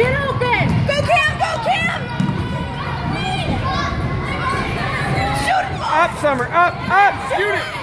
Get open! Go Cam, go Cam! Shoot him! Up, Summer, up, up, shoot it!